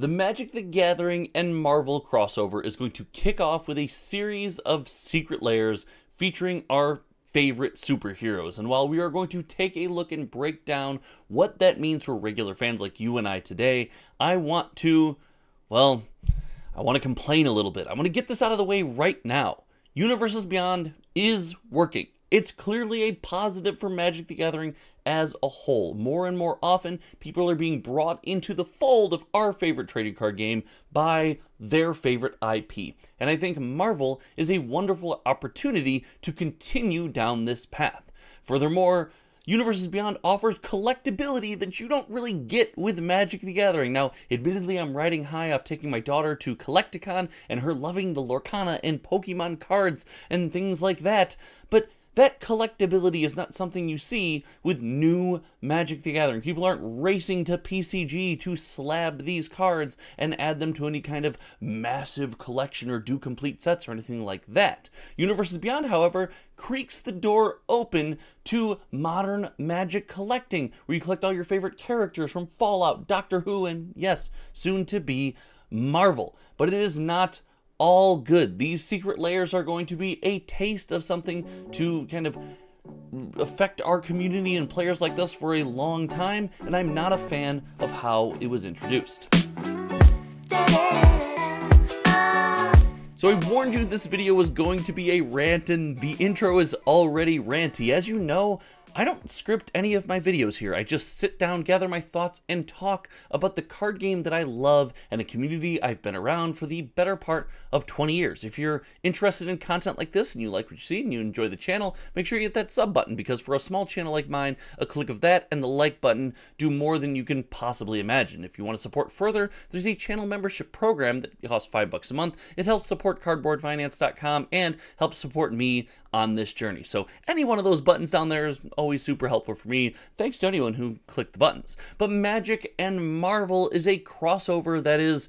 The Magic the Gathering and Marvel crossover is going to kick off with a series of Secret Lairs featuring our favorite superheroes. And while we are going to take a look and break down what that means for regular fans like you and I today, I want to, well, I want to complain a little bit. I want to get this out of the way right now. Universes Beyond is working. It's clearly a positive for Magic the Gathering as a whole. More and more often, people are being brought into the fold of our favorite trading card game by their favorite IP. And I think Marvel is a wonderful opportunity to continue down this path. Furthermore, Universes Beyond offers collectability that you don't really get with Magic the Gathering. Now, admittedly, I'm riding high off taking my daughter to Collect-A-Con and her loving the Lorcana and Pokemon cards and things like that, but that collectability is not something you see with new Magic the Gathering. People aren't racing to PCG to slab these cards and add them to any kind of massive collection or do complete sets or anything like that. Universes Beyond, however, creaks the door open to modern Magic collecting, where you collect all your favorite characters from Fallout, Doctor Who, and yes, soon to be Marvel. But it is not all good. These Secret Lairs are going to be a taste of something to kind of affect our community and players like this for a long time, and I'm not a fan of how it was introduced. So I warned you this video was going to be a rant, and the intro is already ranty. As you know, I don't script any of my videos here. I just sit down, gather my thoughts, and talk about the card game that I love and a community I've been around for the better part of 20 years. If you're interested in content like this and you like what you see and you enjoy the channel, make sure you hit that sub button because for a small channel like mine, a click of that and the like button do more than you can possibly imagine. If you want to support further, there's a channel membership program that costs 5 bucks a month. It helps support cardboardfinance.com and helps support me on this journey. So any one of those buttons down there is always super helpful for me. Thanks to anyone who clicked the buttons. But Magic and Marvel is a crossover that is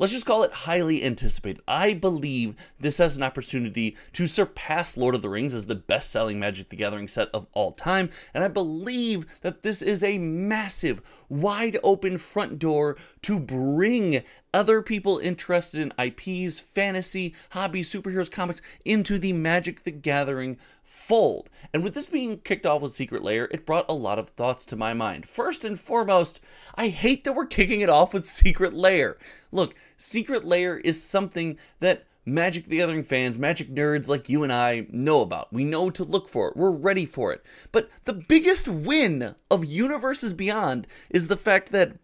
let's just call it highly anticipated. I believe this has an opportunity to surpass Lord of the Rings as the best selling Magic the Gathering set of all time, and I believe that this is a massive, wide open front door to bring other people interested in IPs, fantasy, hobbies, superheroes, comics into the Magic the Gathering fold. And with this being kicked off with Secret Lair, it brought a lot of thoughts to my mind. First and foremost, I hate that we're kicking it off with Secret Lair. Look, Secret Lair is something that Magic the Gathering fans, Magic nerds like you and I know about. We know to look for it. We're ready for it. But the biggest win of Universes Beyond is the fact that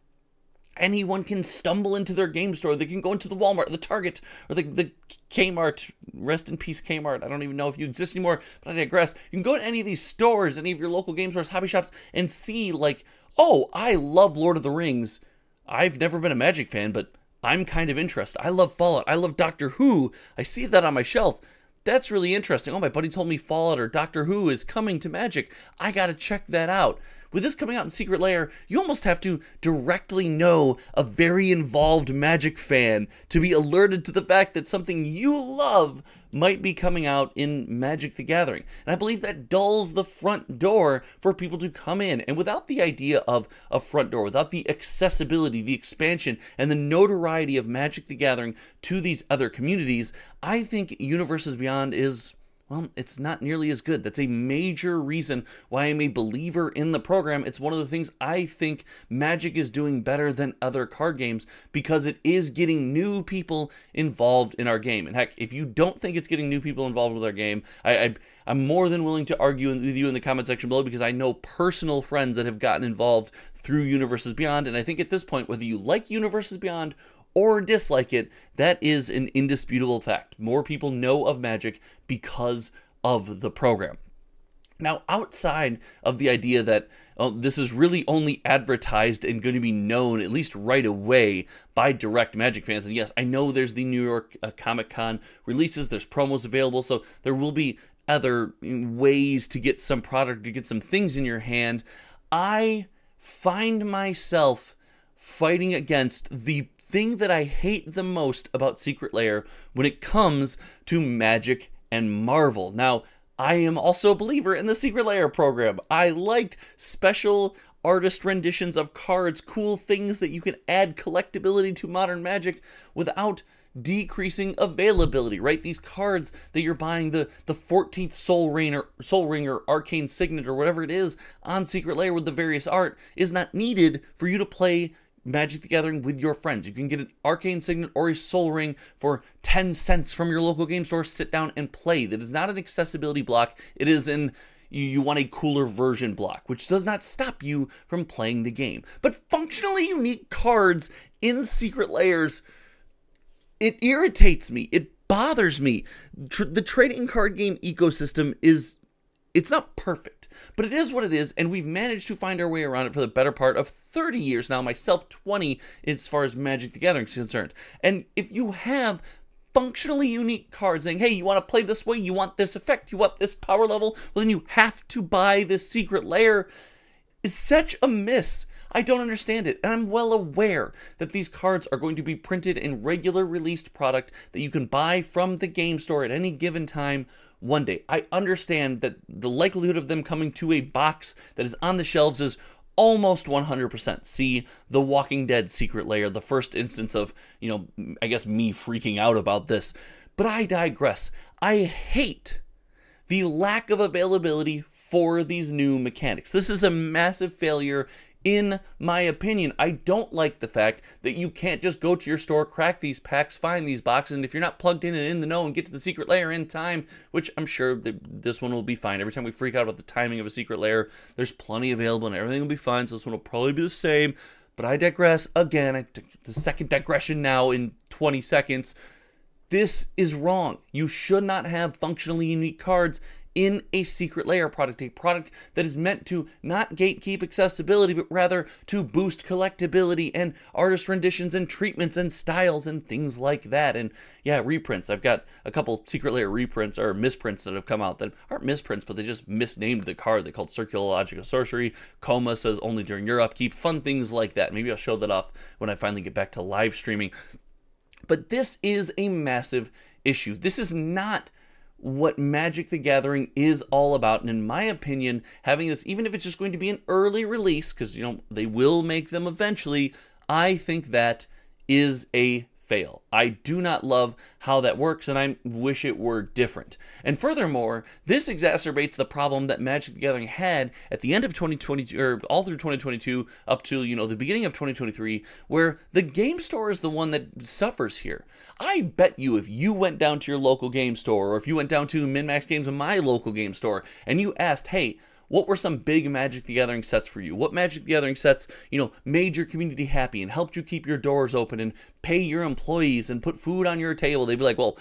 anyone can stumble into their game store. They can go into the Walmart, the Target, or the, the Kmart. Rest in peace, Kmart. I don't even know if you exist anymore, but I digress. You can go to any of these stores, any of your local game stores, hobby shops, and see, like, oh, I love Lord of the Rings. I've never been a Magic fan, but I'm kind of interested. I love Fallout. I love Doctor Who. I see that on my shelf. That's really interesting. Oh, my buddy told me Fallout or Doctor Who is coming to Magic. I gotta check that out. With this coming out in Secret Lair, you almost have to directly know a very involved Magic fan to be alerted to the fact that something you love might be coming out in Magic the Gathering. And I believe that dulls the front door for people to come in. And without the idea of a front door, without the accessibility, the expansion, and the notoriety of Magic the Gathering to these other communities, I think Universes Beyond is well, it's not nearly as good. That's a major reason why I'm a believer in the program. It's one of the things I think Magic is doing better than other card games because it is getting new people involved in our game. And heck, if you don't think it's getting new people involved with our game, I, I I'm more than willing to argue with you in the comment section below because I know personal friends that have gotten involved through Universes Beyond. And I think at this point, whether you like Universes Beyond or dislike it, that is an indisputable fact. More people know of Magic because of the program. Now, outside of the idea that oh, this is really only advertised and going to be known, at least right away, by direct Magic fans, and yes, I know there's the New York uh, Comic Con releases, there's promos available, so there will be other ways to get some product, to get some things in your hand. I find myself fighting against the thing that I hate the most about Secret Lair when it comes to Magic and Marvel. Now, I am also a believer in the Secret Lair program. I liked special artist renditions of cards, cool things that you can add collectability to modern magic without decreasing availability, right? These cards that you're buying, the the 14th Sol Ring or Sol Ring or Arcane Signet or whatever it is on Secret Lair with the various art is not needed for you to play Magic the Gathering with your friends. You can get an Arcane Signet or a Sol Ring for 10 cents from your local game store. Sit down and play. That is not an accessibility block. It is an you, you want a cooler version block, which does not stop you from playing the game. But functionally unique cards in Secret Lairs, it irritates me. It bothers me. Tr- the trading card game ecosystem is it's not perfect, but it is what it is, and we've managed to find our way around it for the better part of 30 years now, myself 20 as far as Magic the Gathering is concerned. And if you have functionally unique cards saying, hey, you want to play this way, you want this effect, you want this power level, well, then you have to buy this Secret Lair. Is such a miss I don't understand it, and I'm well aware that these cards are going to be printed in regular released product that you can buy from the game store at any given time one day. I understand that the likelihood of them coming to a box that is on the shelves is almost 100%. See The Walking Dead Secret Lair, the first instance of, you know, I guess me freaking out about this. But I digress. I hate the lack of availability for these new mechanics. This is a massive failure in my opinion. I don't like the fact that you can't just go to your store, crack these packs, find these boxes, and if you're not plugged in and in the know and get to the Secret Lair in time, which I'm sure this one will be fine. Every time we freak out about the timing of a Secret Lair, there's plenty available and everything will be fine, so this one will probably be the same. But I digress again. I the second digression now in 20 seconds. This is wrong. You should not have functionally unique cards in a Secret Lair product, a product that is meant to not gatekeep accessibility, but rather to boost collectability and artist renditions and treatments and styles and things like that. And yeah, reprints. I've got a couple Secret Lair reprints or misprints that have come out that aren't misprints, but they just misnamed the card. They called Circular Logic of Sorcery. Coma says only during your upkeep. Fun things like that. Maybe I'll show that off when I finally get back to live streaming. But this is a massive issue. This is not what Magic the Gathering is all about. And in my opinion, having this, even if it's just going to be an early release, because, you know, they will make them eventually, I think that is a fail. I do not love how that works and I wish it were different. And furthermore, this exacerbates the problem that Magic the Gathering had at the end of 2022 or all through 2022 up to, you know, the beginning of 2023 where the game store is the one that suffers here. I bet you if you went down to your local game store or if you went down to MinMax Games in my local game store and you asked, "Hey, what were some big Magic the Gathering sets for you? What Magic the Gathering sets, you know, made your community happy and helped you keep your doors open and pay your employees and put food on your table? They'd be like, well,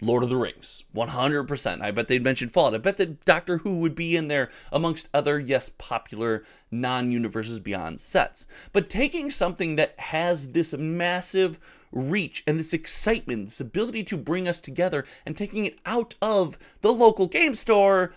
Lord of the Rings, 100%. I bet they'd mention Fallout. I bet that Doctor Who would be in there amongst other, yes, popular non universes beyond sets. But taking something that has this massive reach and this excitement, this ability to bring us together, and taking it out of the local game store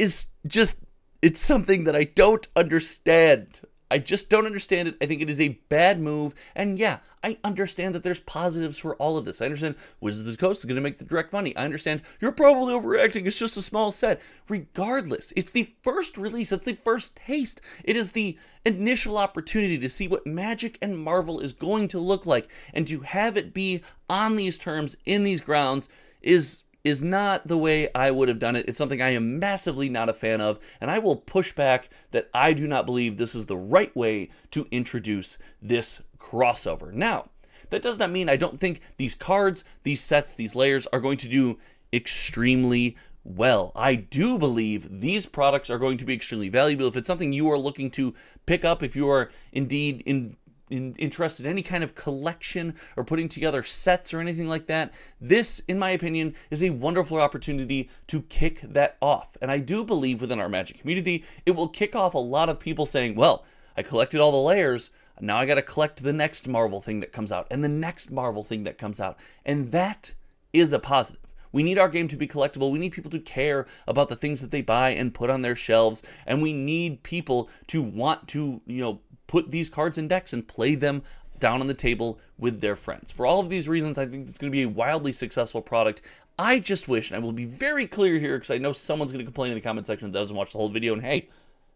is just it's something that I don't understand. I just don't understand it. I think it is a bad move. And yeah, I understand that there's positives for all of this. I understand Wizards of the Coast is going to make the direct money. I understand you're probably overreacting. It's just a small set. Regardless, it's the first release, it's the first taste. It is the initial opportunity to see what Magic and Marvel is going to look like. And to have it be on these terms, in these grounds, is is not the way I would have done it. It's something I am massively not a fan of, and I will push back that I do not believe this is the right way to introduce this crossover. Now, that does not mean I don't think these cards, these sets, these layers are going to do extremely well. I do believe these products are going to be extremely valuable. If it's something you are looking to pick up, if you are indeed in in, interested in any kind of collection or putting together sets or anything like that, this, in my opinion, is a wonderful opportunity to kick that off. And I do believe within our Magic community, it will kick off a lot of people saying, well, I collected all the layers. Now I got to collect the next Marvel thing that comes out and the next Marvel thing that comes out. And that is a positive. We need our game to be collectible. We need people to care about the things that they buy and put on their shelves. And we need people to want to, you know, put these cards in decks and play them down on the table with their friends. For all of these reasons, I think it's going to be a wildly successful product. I just wish, and I will be very clear here because I know someone's going to complain in the comment section that doesn't watch the whole video. And hey,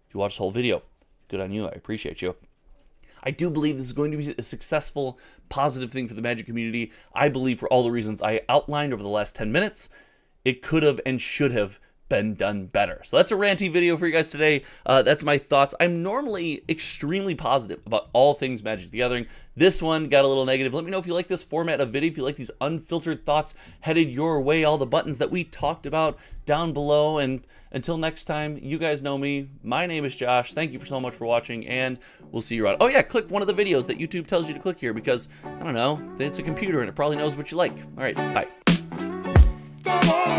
if you watch the whole video, Good on you. I appreciate you. I do believe this is going to be a successful, positive thing for the Magic community. I believe for all the reasons I outlined over the last 10 minutes, it could have and should have been done better. So that's a ranty video for you guys today. Uh, that's my thoughts. I'm normally extremely positive about all things Magic the Gathering. This one got a little negative. Let me know if you like this format of video, if you like these unfiltered thoughts headed your way, all the buttons that we talked about down below. And until next time, you guys know me. My name is Josh. Thank you for so much for watching, and we'll see you around. Oh yeah, click one of the videos that YouTube tells you to click here because, I don't know, it's a computer and it probably knows what you like. All right, bye.